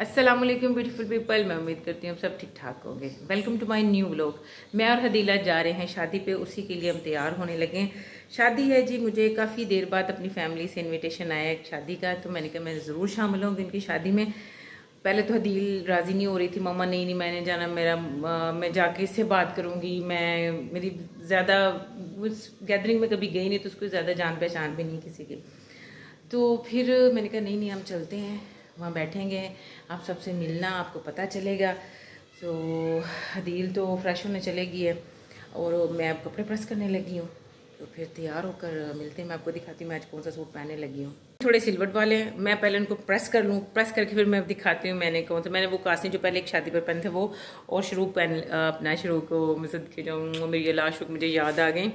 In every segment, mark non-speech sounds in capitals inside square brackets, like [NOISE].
वालेकुम beautiful people मैं उम्मीद करती हूँ सब ठीक ठाक होंगे। Welcome to my new blog मैं और हदीला जा रहे हैं शादी पे उसी के लिए हम तैयार होने लगे हैं। शादी है जी मुझे काफ़ी देर बाद अपनी फैमिली से इनविटेशन आया है शादी का तो मैंने कहा मैं ज़रूर शामिल हूँ उनकी शादी में। पहले तो हदील राज़ी नहीं हो रही थी मम्मा नहीं नहीं मैंने जाना मेरा आ, मैं जाके इससे बात करूँगी। मैं मेरी ज़्यादा उस गैदरिंग में कभी गई नहीं तो उसको ज़्यादा जान पहचान भी नहीं किसी की। तो फिर मैंने कहा नहीं नहीं हम चलते हैं। वहाँ बैठेंगे, आप सबसे मिलना आपको पता चलेगा। तो हदील तो फ्रेश होने चलेगी है और मैं अब कपड़े प्रेस करने लगी हूँ। तो फिर तैयार होकर मिलते हैं। मैं आपको दिखाती हूँ मैं आज कौन सा सूट पहनने लगी हूँ। थोड़े सिल्वट वाले हैं। मैं पहले उनको प्रेस कर लूँ। प्रेस करके फिर मैं दिखाती हूँ मैंने कौन सा। मैंने वो कासनी जो पहले एक शादी पर पहने थे, वो और शुरू पहन, अपना शुरू को मसद के जो मेरी लाश मुझे याद आ गई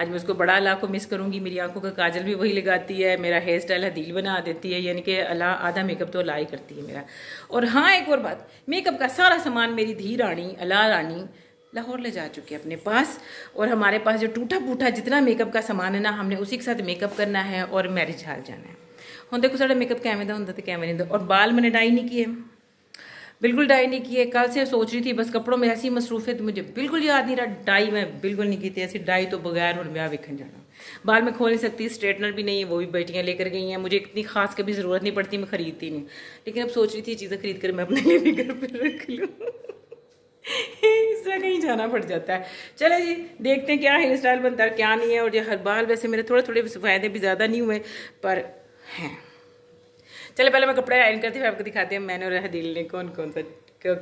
आज मैं उसको बड़ा अल्लाह को मिस करूँगी। मेरी आँखों का काजल भी वही लगाती है। मेरा हेयर स्टाइल हदील बना देती है। यानी कि अला आधा मेकअप तो अल्लाह ही करती है मेरा। और हाँ एक और बात। मेकअप का सारा सामान मेरी धी रानी अल्लाह रानी लाहौर ले जा चुके अपने पास। और हमारे पास जो टूटा फूटा जितना मेकअप का सामान है ना, हमने उसी के साथ मेकअप करना है और मैरिज हाल जाना है। हम देखो साढ़ा मेकअप कैमें का होंगे तो कैमें नहीं और बाल मैंने डाई नहीं किए। बिल्कुल डाई नहीं किए। कल से सोच रही थी, बस कपड़ों में ऐसी मसरूफ है तो मुझे बिल्कुल याद नहीं रहा। डाई मैं बिल्कुल नहीं की थी। ऐसी डाई तो बगैर और ब्याह वेखन जाना। बाल में खोल नहीं सकती स्ट्रेटनर भी नहीं है, वो भी बेटियाँ लेकर गई हैं। मुझे इतनी खास कभी ज़रूरत नहीं पड़ती, मैं खरीदती नहीं। लेकिन अब सोच रही थी चीज़ें खरीद कर मैं अपने लिए भी घर पर रख लूँ। [LAUGHS] इस तरह कहीं जाना पड़ जाता है। चले जी, देखते हैं क्या हेयर स्टाइल बनता है क्या नहीं है। और ये हर बाल वैसे मेरे थोड़े थोड़े फ़ायदे भी ज़्यादा नहीं हुए, पर हैं। चले पहले मैं कपड़े आयन करती हूँ आपको दिखाती हैं मैंने और हदील ने कौन कौन सा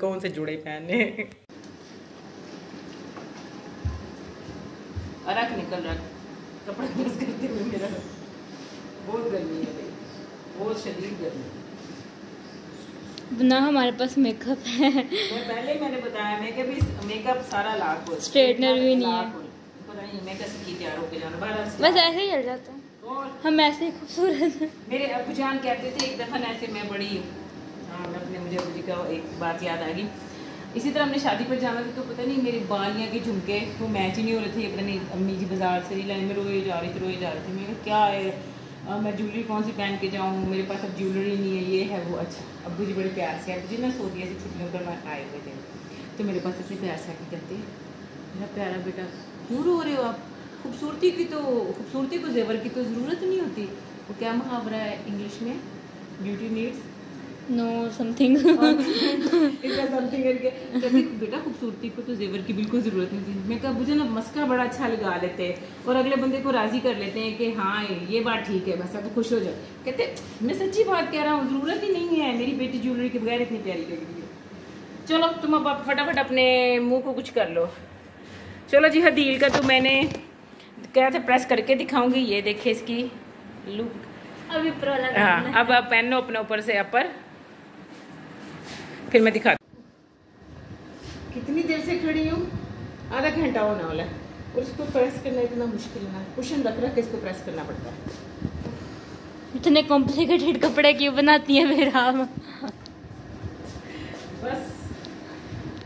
कौन से जुड़े पहने रख निकल रख। कपड़े प्रेस करते हुए मेरा बहुत गर्मी है भाई। बहुत शदीद गर्मी ना हमारे पास मेकअप है। पहले मैंने बताया मेकअप मेकअप सारा लाख हो। स्ट्रेटनर भी नहीं है। पता नहीं मैं कैसे की तैयार होके जाना। बस ऐसे ही चल जाता है। हम ऐसे खूबसूरत मेरे अबू जान कहते थे एक दफ़ा ऐसे मैं बड़ी हाँ, अपने मुझे अबू जी का एक बात याद आ गई। इसी तरह हमने शादी पर जाना था तो पता नहीं मेरे बालियाँ के झुमके वो मैच ही नहीं हो रहे थे। पता नहीं अम्मी जी बाज़ार से ही लाइन में रोए जा रही थी रोए जा रही थी। मैं क्या है? आ, मैं ज्वेलरी कौन सी पहन के जाऊँ? मेरे पास अब ज्वेलरी नहीं है ये है वो। अच्छा अबू जी बड़े प्यार से अबू जी ना सो दिया छुट्टियों पर मैं आए हुए थे तो मेरे पास इतने प्यार से आके कहते मेरा प्यारा बेटा क्यों रो रहे हो आप? खूबसूरती की तो खूबसूरती को जेवर की तो ज़रूरत नहीं होती। वो क्या मुहावरा है इंग्लिश में? Beauty needs no something something करके। बेटा खूबसूरती को तो जेवर की बिल्कुल ज़रूरत नहीं थी। मैं कहा मुझे ना मस्का बड़ा अच्छा लगा लेते हैं। और अगले बंदे को राज़ी कर लेते हैं कि हाँ ये बात ठीक है बस अब खुश हो जाओ कहते मैं सच्ची बात कह रहा हूँ ज़रूरत ही नहीं है मेरी बेटी ज्वेलरी के बगैर इतनी प्यारी लग रही है। चलो तुम अब फटाफट अपने मुँह को कुछ कर लो। चलो जी हदील का तो मैंने क्या थे प्रेस करके दिखाऊँगी। ये देखे इसकी लुक अभी हाँ अब आप पहनो अपने ऊपर से अपर फिर मैं दिखा कितनी देर से खड़ी हूँ? आधा घंटा होने वाला है। और इसको प्रेस करना इतना मुश्किल है। कुशन रख रख के इसको प्रेस करना पड़ता है। इतने कॉम्प्लिकेटेड कपड़े क्यों बनाती है मेरा बस।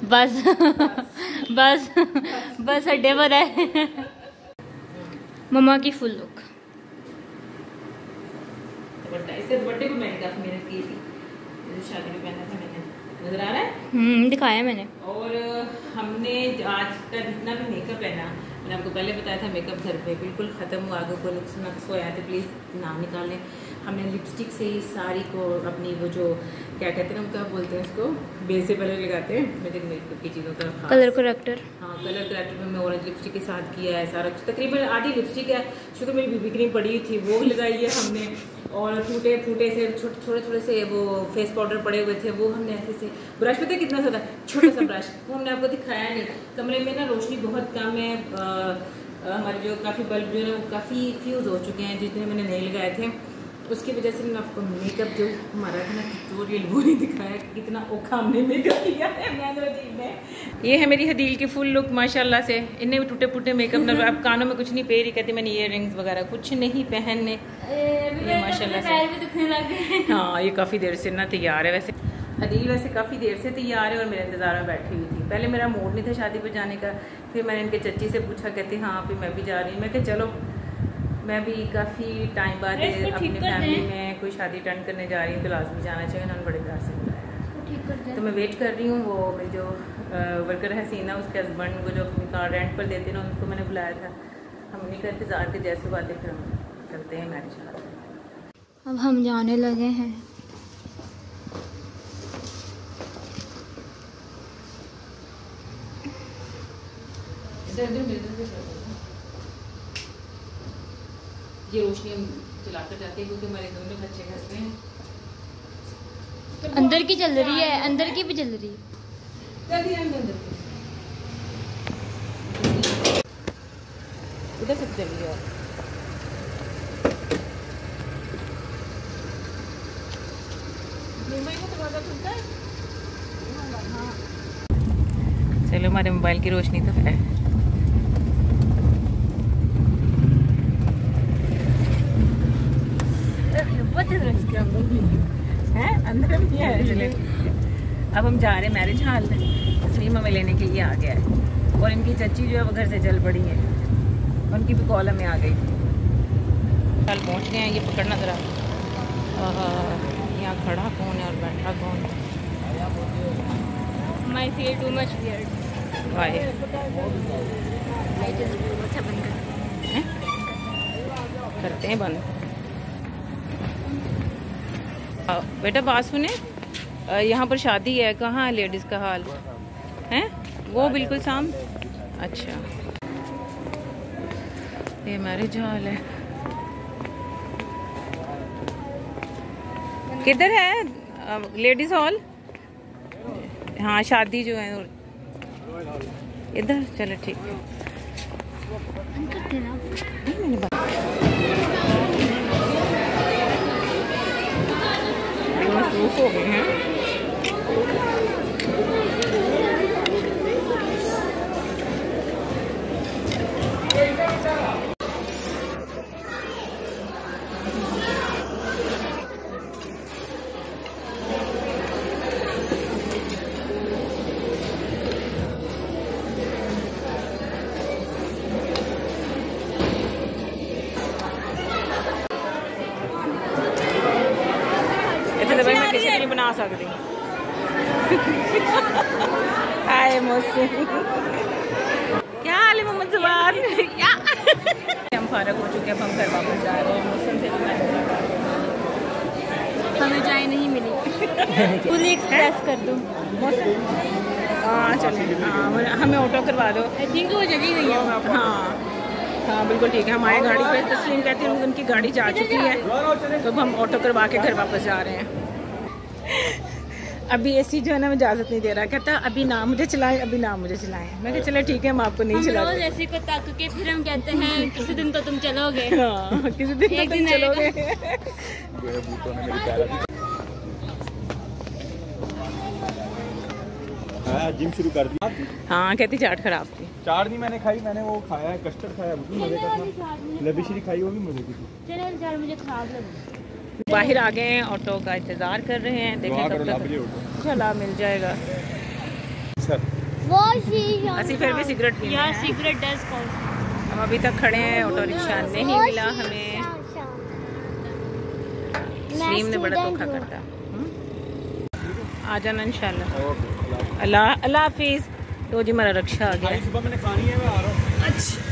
बस। बस। बस अड्डे पर है। मम्मा की फुल लुक। इसके दुपट्टे को मैंने काफ़ी मेहनत की थी शादी में पहना था मैंने। नज़र आ रहा है? हम्म दिखाया मैंने। और हमने आज का जितना भी मेकअप है ना मैंने आपको पहले बताया था मेकअप घर पे बिल्कुल ख़त्म हुआ अगर कोई नुक्स नक्स हो आया था प्लीज़ नाम निकाल लें। हमने लिपस्टिक से ही साड़ी को अपनी वो जो क्या कहते हैं हम क्या बोलते हैं उसको बेस से पहले लगाते हैं मेरे मेकअप की चीज़ों का कलर करेक्टर हाँ कलर करेक्टर में मैं ऑरेंज लिपस्टिक के साथ किया है सारा कुछ। तकरीबन आधी लिपस्टिक है शुक्र मेरी बीबी क्रीम पड़ी थी वो लगाई है हमने। और टूटे, फूटे से, छोटे छोटे थोड़े से वो फेस पाउडर पड़े हुए थे, वो हमने ऐसे से ब्रश पता कितना सा था? छोटा सा ब्रश वो हमने आपको दिखाया नहीं। कमरे में ना रोशनी बहुत कम है हमारे जो काफ़ी बल्ब जो है वो काफ़ी फ्यूज़ हो चुके हैं, जितने मैंने नहीं लगाए थे। उसकी वजह से मैंने आपको मेकअप जो हमारा था ना ट्यूटोरियल वो नहीं दिखाया कि कितना औखा हमने मेकअप किया है। मैंने ये है मेरी हदील की फुल लुक माशाल्लाह से। इन्हें भी टूटे फूटे मेकअप ना अब कानों में कुछ नहीं पहन रही कहती मैंने इयर वगैरह कुछ नहीं पहनने। ये माशाल्लाह से। हाँ ये काफ़ी देर से ना तैयार है वैसे। हदील वैसे काफ़ी देर से तैयार है और मेरे इंतज़ार में बैठी हुई थी। पहले मेरा मूड नहीं था शादी पर जाने का फिर मैंने इनके चच्ची से पूछा कहती हाँ फिर मैं भी जा रही हूँ। मैं क्या चलो मैं भी काफ़ी टाइम बाद अपनी फैमिली में कोई शादी अटेंड करने जा रही हूँ तो लाजमी जाना चाहिए उन्होंने बड़े प्यार से बुलाया। तो मैं वेट कर रही हूँ वो मेरी जो वर्कर है सीना उसके हस्बैंड को जो अपनी कार रेंट पर देते ना उनको मैंने बुलाया था। हम उन्हीं का इंतज़ार के जैसे बातें फिर हम चलते हैं मैरिज अब हम जाने लगे हैं। ये रोशनी हम चलाकर जाते हैं क्योंकि हमारे दोनों बच्चे घर हैं। अंदर की चल रही है अंदर की भी चल रही है। इधर से चलिए आप चलो हमारे मोबाइल की रोशनी तो है। हैं। अंदर भी है चले अब हम जा रहे हैं मैरिज हॉल तस्लीम हमें लेने के लिए आ गया है। और इनकी चच्ची जो है वो घर से चल पड़ी है। उनकी भी कॉल हमें आ गई। कल पहुँच गए हैं ये पकड़ना ज़रा। यहाँ खड़ा कौन है और बैठा कौन है? अच्छा करते हैं बंद। बेटा बात सुने। यहाँ पर शादी है। कहाँ है लेडीज़ का हाल? है? वो बिल्कुल साम अच्छा। ये मैरिज हॉल है। किधर है? लेडीज़ हॉल हाँ शादी जो है। इधर चलो ठीक। है बंद कर देना [LAUGHS] हाय मोहसिन क्या हाल है मोहम्मद जवान? क्या? हम फारक हो चुके हैं हम घर वापस जा रहे हैं मोहसिन से हमें चाय नहीं मिली। पूरी एक्सप्रेस कर दूँ। हाँ चलो। हाँ हमें ऑटो करवा दो। आई थिंक वो जगह गई है हाँ। हाँ बिल्कुल ठीक है। हमारे गाड़ी पे तस्लीम कहती हूँ उनकी गाड़ी जा चुकी है। तो हम ऑटो करवा के घर वापस जा रहे हैं। अभी एसी जो है ना इजाज़त नहीं दे रहा। कहता अभी ना मुझे चलाएँ अभी ना मुझे चलाएँ मैं कहा चलो ठीक है हम आपको नहीं चला रोज ऐसे को ताक के फिर हम कहते हैं किसी दिन तो तुम चलोगे। [LAUGHS] हाँ किसी दिन तो एक तुम दिन चलोगे। हाँ जिम शुरू कर दिया। हाँ कहती चाट खराब थी। चाट नहीं मैंने खाई मैंने वो खाया है कस्टर्ड खाया मज़े का था लबीश्री खाई। वो भी मज़े की थी। चलो यार मुझे खराब लगा। बाहर आ गए हैं ऑटो का इंतज़ार कर रहे हैं देखें कब तक चला मिल जाएगा। सर। असि फिर भी सिगरेट यार है। सीक्रेट हम अभी तक खड़े हैं ऑटो रिक्शा नहीं मिला हमें। तस्लीम ने बड़ा धोखा करता। हम्म? आ जाना इंशाल्लाह। अल्लाह अल्लाह हाफिज। तो जी हमारा रक्षा आ गया। सुबह मैंने खानी है मैं आ रहा हूँ।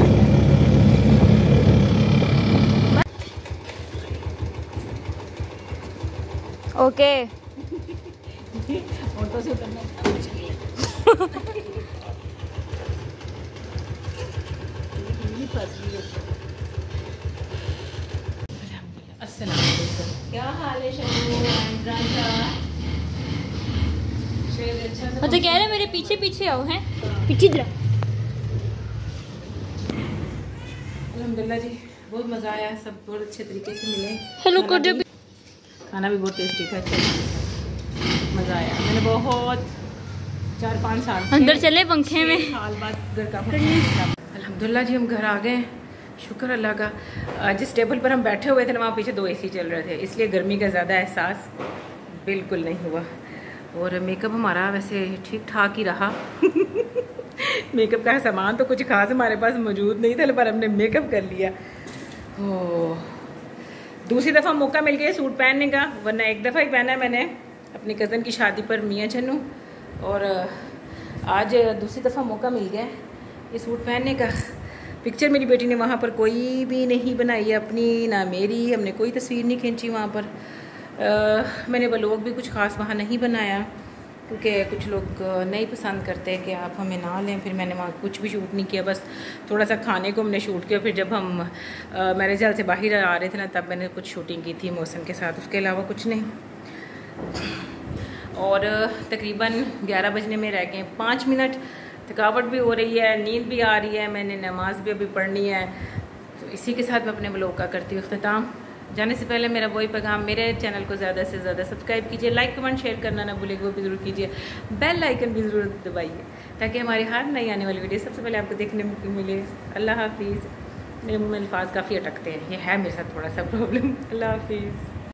ओके। ऑटो से उतरना इतना मुश्किल है क्या हाल है अच्छा मतलब कह रहे मेरे पीछे पीछे आओ हैं? पीछे इधर। जी बहुत मज़ा आया सब बहुत अच्छे तरीके से मिले। हेलो भी- खाना भी बहुत टेस्टी था अच्छा मज़ा आया। मैंने बहुत चार पाँच साल अंदर चले पंखे में। साल बाद घर का अल्हम्दुलिल्लाह जी हम घर आ गए। शुक्र अल्लाह का। जिस टेबल पर हम बैठे हुए थे ना वहाँ पीछे दो एसी चल रहे थे। इसलिए गर्मी का ज़्यादा एहसास बिल्कुल नहीं हुआ। और मेकअप हमारा वैसे ठीक ठाक ही रहा। [LAUGHS] मेकअप का सामान तो कुछ खास हमारे पास मौजूद नहीं था पर हमने मेकअप कर लिया। ओ दूसरी दफ़ा मौका मिल गया सूट पहनने का वरना एक दफ़ा ही पहना है मैंने अपनी कज़न की शादी पर मियाँ चनू और आज दूसरी दफ़ा मौका मिल गया ये सूट पहनने का। पिक्चर मेरी बेटी ने वहाँ पर कोई भी नहीं बनाई अपनी ना मेरी हमने कोई तस्वीर नहीं खींची वहाँ पर। आ, मैंने ब्लॉग भी कुछ ख़ास वहाँ नहीं बनाया। क्योंकि कुछ लोग नहीं पसंद करते कि आप हमें ना लें, फिर मैंने वहाँ कुछ भी शूट नहीं किया, बस थोड़ा सा खाने को हमने शूट किया, फिर जब हम मैरिज हॉल से बाहर आ रहे थे ना, तब मैंने कुछ शूटिंग की थी मौसम के साथ, उसके अलावा कुछ नहीं। और तकरीबन 11 बजने में रह गए, पाँच मिनट थकावट भी हो रही है, नींद भी आ रही है, मैंने नमाज़ भी अभी पढ़नी है तो इसी के साथ मैं अपने ब्लॉग का करती हूँ अख्ताम। जाने से पहले मेरा वही पैगाम मेरे चैनल को ज़्यादा से ज़्यादा सब्सक्राइब कीजिए लाइक कमेंट शेयर करना ना भूलिए, वो भी ज़रूर कीजिए। बेल आइकन भी ज़रूर दबाइए, ताकि हमारी हर नई आने वाली वीडियो सबसे पहले आपको देखने को मिले। अल्लाह हाफिज़। मेरे मुँह में अल्फाज काफ़ी अटकते हैं। ये है मेरे साथ थोड़ा सा प्रॉब्लम अल्लाह हाफिज़।